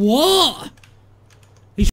Whoa!